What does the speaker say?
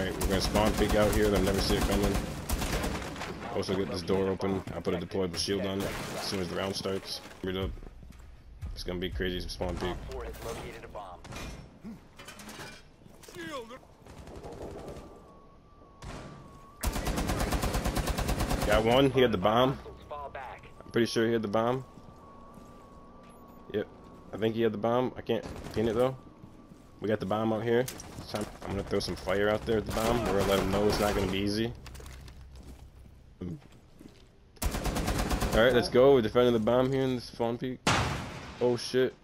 Alright, we're gonna spawn peek out here. They'll never see it coming. Also get this door open. I'll put a deployable shield on it as soon as the round starts. Read up. It's gonna be crazy spawn peek. Op 4 has located a bomb. Got one. He had the bomb. I'm pretty sure he had the bomb. Yep. I think he had the bomb. I can't pin it though. We got the bomb out here. I'm gonna throw some fire out there at the bomb. We're gonna let him know it's not gonna be easy. Alright, let's go. We're defending the bomb here in this spawn peek. Oh shit.